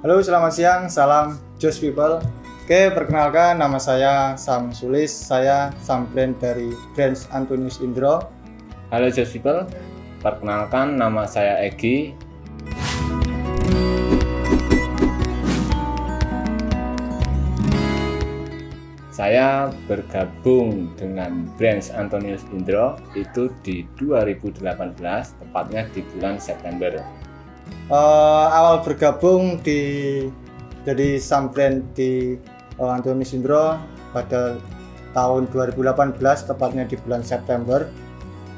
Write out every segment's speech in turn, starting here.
Halo, selamat siang. Salam Just People. Oke, perkenalkan nama saya Sam Sulis. Saya Sam Brand dari Brands Antonius Indro. Halo Just People, perkenalkan nama saya Egi. Saya bergabung dengan Brands Antonius Indro itu di 2018, tepatnya di bulan September. Uh, awal bergabung di jadi Sam Brand di uh, Antonius Indro pada tahun 2018, tepatnya di bulan September.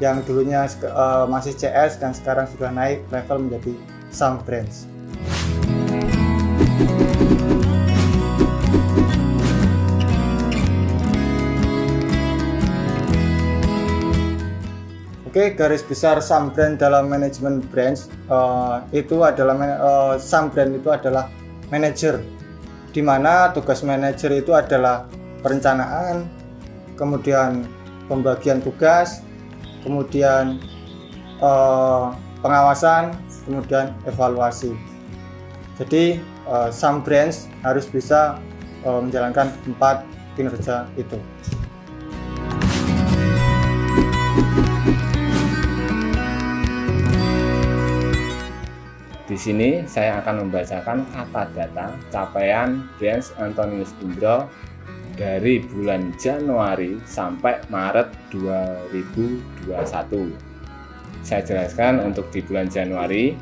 Yang dulunya uh, masih CS dan sekarang sudah naik level menjadi Sam Brands. Oke, garis besar Sam Brand dalam manajemen brands uh, itu adalah uh, Sam Brand itu adalah manajer, di mana tugas manajer itu adalah perencanaan, kemudian pembagian tugas, kemudian uh, pengawasan, kemudian evaluasi. Jadi uh, Sam Brands harus bisa uh, menjalankan empat kinerja itu. Di sini saya akan membacakan kata data capaian Brands Antonius Indro dari bulan Januari sampai Maret 2021. Saya jelaskan untuk di bulan Januari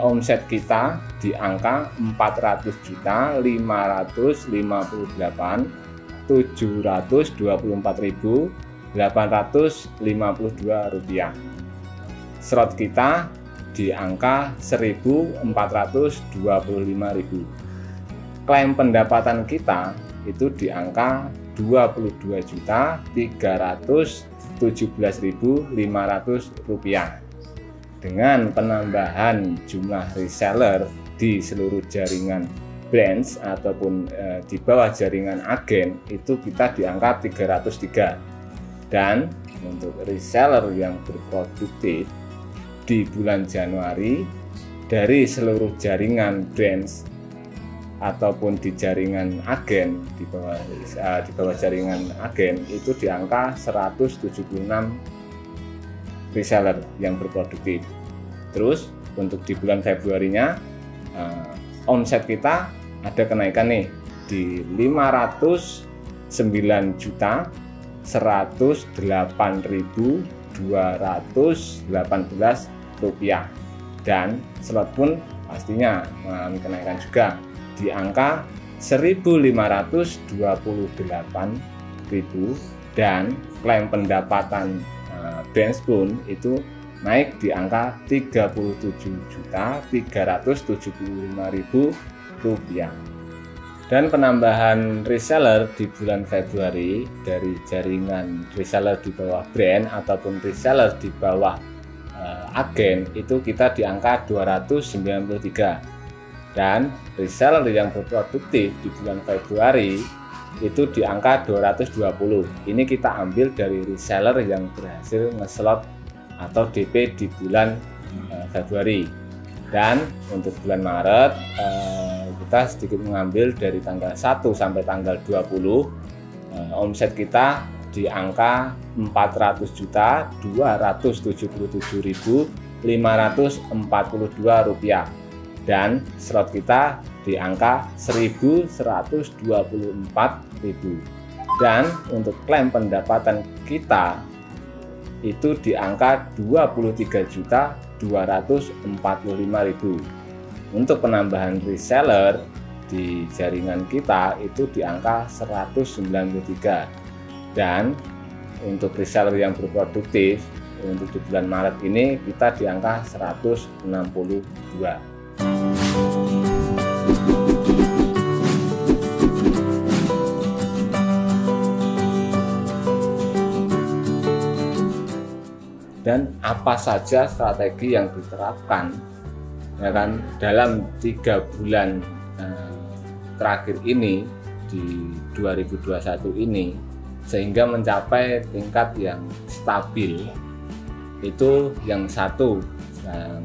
omset kita di angka 400 juta 558 724.852 rupiah. Slot kita di angka 1425.000. Klaim pendapatan kita itu di angka 22.317.500 rupiah. Dengan penambahan jumlah reseller di seluruh jaringan brands ataupun e, di bawah jaringan agen itu kita di angka 303 dan untuk reseller yang berproduktif di bulan Januari dari seluruh jaringan brands ataupun di jaringan agen di bawah uh, di bawah jaringan agen itu di angka 176 reseller yang berproduktif. Terus untuk di bulan Februarinya uh, omset kita ada kenaikan nih di 509 juta 108.218 rupiah. Dan slot pun pastinya mengalami kenaikan juga di angka 1528.000 dan klaim pendapatan uh, Benz pun itu naik di angka 37.375.000 rupiah. Dan penambahan reseller di bulan Februari dari jaringan reseller di bawah brand ataupun reseller di bawah agen itu kita di angka 293 dan reseller yang berproduktif di bulan Februari itu di angka 220 ini kita ambil dari reseller yang berhasil ngeslot atau DP di bulan uh, Februari. Dan untuk bulan Maret uh, kita sedikit mengambil dari tanggal 1 sampai tanggal 20 uh, omset kita di angka 400 juta 277.542 rupiah. Dan slot kita di angka 1124.000 dan untuk klaim pendapatan kita itu di angka 23 juta 245.000 untuk penambahan reseller di jaringan kita itu di angka 193 dan untuk reseller yang berproduktif untuk di bulan Maret ini kita di angka 162 dan apa saja strategi yang diterapkan ya kan dalam tiga bulan eh, terakhir ini di 2021 ini sehingga mencapai tingkat yang stabil itu yang satu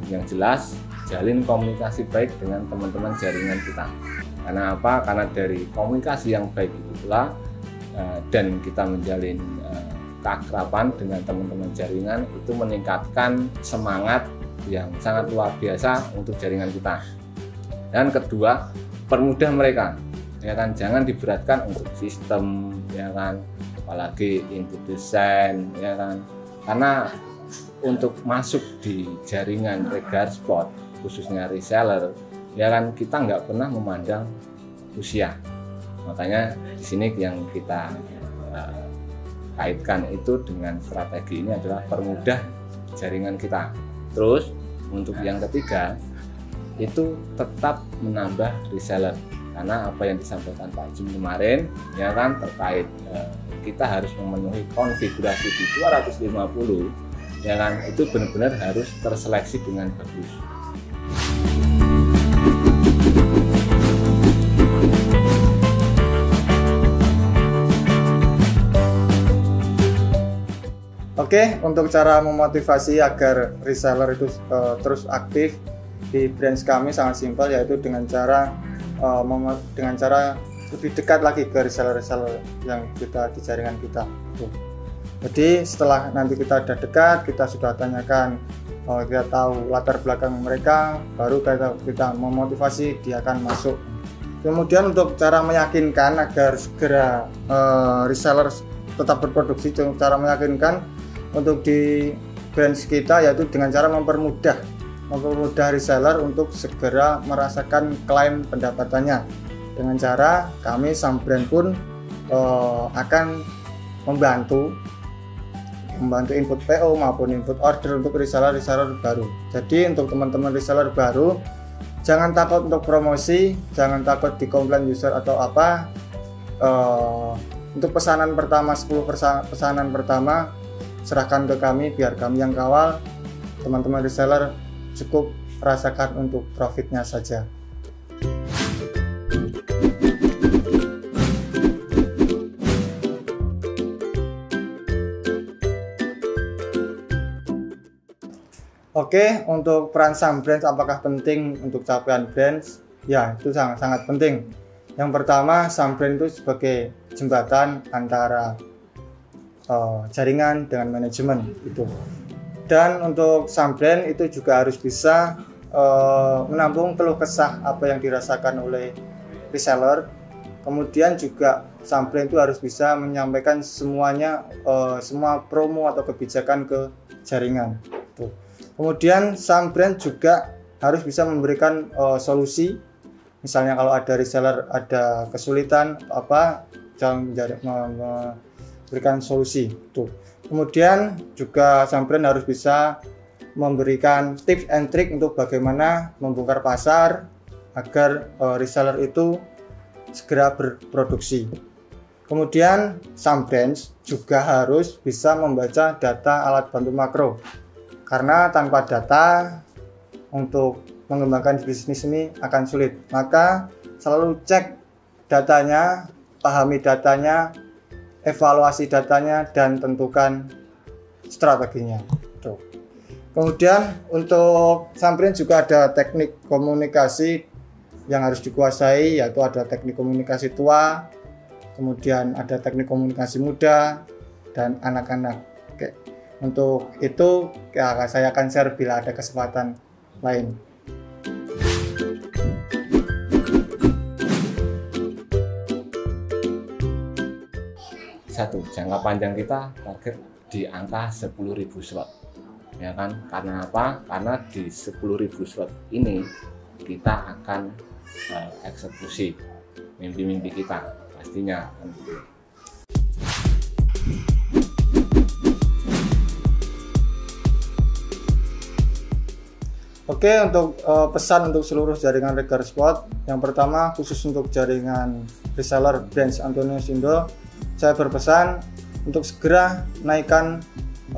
yang jelas jalin komunikasi baik dengan teman-teman jaringan kita. Karena apa? Karena dari komunikasi yang baik itulah uh, dan kita menjalin uh, keakraban dengan teman-teman jaringan itu meningkatkan semangat yang sangat luar biasa untuk jaringan kita. Dan kedua, permudah mereka. Ya kan, jangan diberatkan untuk sistem, ya kan, apalagi input desain, ya kan. Karena untuk masuk di jaringan regard spot khususnya reseller ya kan kita nggak pernah memandang usia. Makanya di sini yang kita uh, kaitkan itu dengan strategi ini adalah permudah jaringan kita. Terus untuk yang ketiga itu tetap menambah reseller karena apa yang disampaikan Pak Jum kemarin ya kan terkait uh, kita harus memenuhi konfigurasi di 250 ya kan itu benar-benar harus terseleksi dengan bagus. Oke, untuk cara memotivasi agar reseller itu uh, terus aktif di branch kami sangat simpel yaitu dengan cara uh, dengan cara lebih dekat lagi ke reseller-reseller yang kita di jaringan kita. Tuh. Jadi setelah nanti kita sudah dekat, kita sudah tanyakan, oh, kita tahu latar belakang mereka, baru kita kita memotivasi dia akan masuk. Kemudian untuk cara meyakinkan agar segera uh, reseller tetap berproduksi, cara meyakinkan untuk di branch kita yaitu dengan cara mempermudah mempermudah reseller untuk segera merasakan klaim pendapatannya dengan cara kami sang brand pun uh, akan membantu membantu input PO maupun input order untuk reseller-reseller baru. Jadi untuk teman-teman reseller baru, jangan takut untuk promosi, jangan takut dikomplain user atau apa. Uh, untuk pesanan pertama 10 pesanan pertama serahkan ke kami biar kami yang kawal. Teman-teman reseller cukup rasakan untuk profitnya saja. Oke, untuk peran sang brand apakah penting untuk capaian brand? Ya, itu sangat sangat penting. Yang pertama, sang brand itu sebagai jembatan antara uh, jaringan dengan manajemen itu. Dan untuk brand itu juga harus bisa uh, menampung keluh kesah apa yang dirasakan oleh reseller. Kemudian juga brand itu harus bisa menyampaikan semuanya uh, semua promo atau kebijakan ke jaringan. Tuh Kemudian brand juga harus bisa memberikan uh, solusi. Misalnya kalau ada reseller ada kesulitan apa, jangan memberikan solusi. Tuh. Kemudian juga brand harus bisa memberikan tips and trick untuk bagaimana membongkar pasar agar uh, reseller itu segera berproduksi. Kemudian brands juga harus bisa membaca data alat bantu makro karena tanpa data untuk mengembangkan bisnis ini akan sulit maka selalu cek datanya pahami datanya evaluasi datanya dan tentukan strateginya Tuh. kemudian untuk samperin juga ada teknik komunikasi yang harus dikuasai yaitu ada teknik komunikasi tua kemudian ada teknik komunikasi muda dan anak-anak untuk itu ya, saya akan share bila ada kesempatan lain. Satu, jangka panjang kita target di angka 10.000 slot. Ya kan? Karena apa? Karena di 10.000 slot ini kita akan uh, eksekusi mimpi-mimpi kita pastinya kan. Oke, untuk uh, pesan untuk seluruh jaringan Regar Spot, yang pertama khusus untuk jaringan reseller Branch Antonio Indo, saya berpesan untuk segera naikkan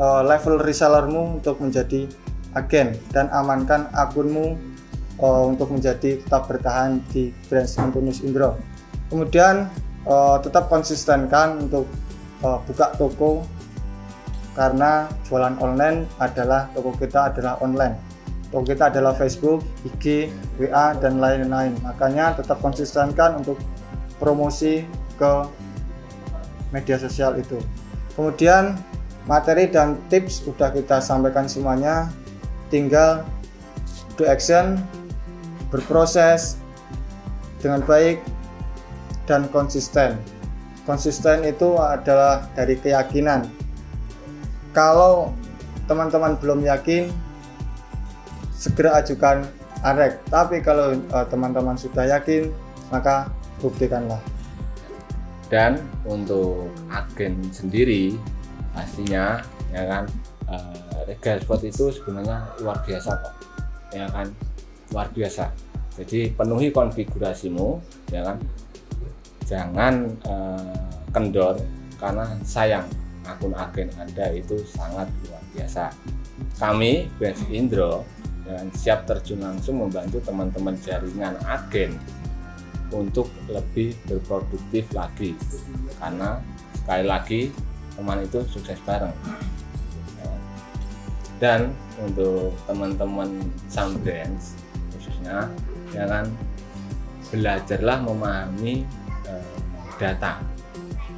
uh, level resellermu untuk menjadi agen dan amankan akunmu uh, untuk menjadi tetap bertahan di Branch Antonius Indro. Kemudian uh, tetap konsistenkan untuk uh, buka toko karena jualan online adalah toko kita adalah online Toko kita adalah Facebook, IG, WA, dan lain-lain. Makanya tetap konsistenkan untuk promosi ke media sosial itu. Kemudian materi dan tips sudah kita sampaikan semuanya. Tinggal do action, berproses dengan baik dan konsisten. Konsisten itu adalah dari keyakinan. Kalau teman-teman belum yakin, segera ajukan arek. Tapi kalau eh, teman-teman uh, sudah yakin, maka buktikanlah. Dan untuk agen sendiri, pastinya ya kan uh, Regal Sport itu sebenarnya luar biasa kok, ya kan luar biasa. Jadi penuhi konfigurasimu, ya kan jangan uh, kendor karena sayang akun agen Anda itu sangat luar biasa. Kami Benz Indro dan siap terjun langsung membantu teman-teman jaringan agen untuk lebih berproduktif lagi. Karena sekali lagi teman itu sukses bareng. Dan untuk teman-teman Sambrands khususnya ya kan belajarlah memahami data.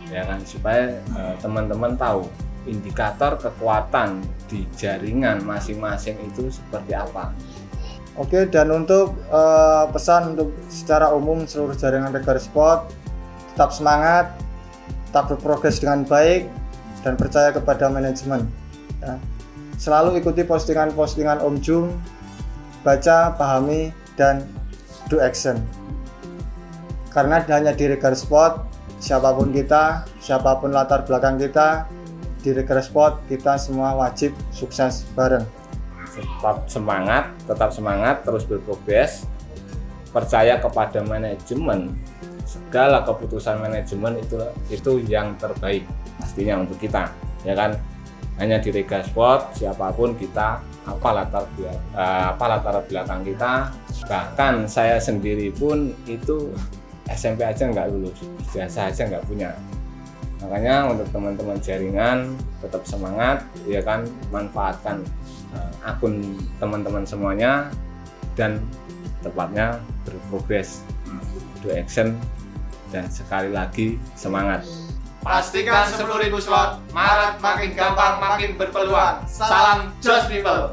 Ya kan supaya eh, teman-teman uh, tahu indikator kekuatan di jaringan masing-masing itu seperti apa. Oke dan untuk uh, pesan untuk secara umum seluruh jaringan Regar Sport tetap semangat, tetap berprogres dengan baik dan percaya kepada manajemen. Ya. Selalu ikuti postingan-postingan Om Jum, baca, pahami dan do action karena hanya di Regar Sport siapa pun kita siapa pun latar belakang kita di Regar Sport kita semua wajib sukses bareng tetap semangat tetap semangat terus berprogres percaya kepada manajemen. Segala keputusan manajemen itu itu yang terbaik pastinya untuk kita ya kan? Hanya di Rega Sport siapa pun kita apa latar eh, apa latar belakang kita bahkan saya sendiri pun itu SMP aja nggak lulus jasa aja nggak punya makanya untuk teman-teman jaringan tetap semangat ya kan manfaatkan uh, akun teman-teman semuanya dan tepatnya berprogres do action dan sekali lagi semangat. Pastikan 10.000 slot Maret makin gampang makin berpeluang. Salam just people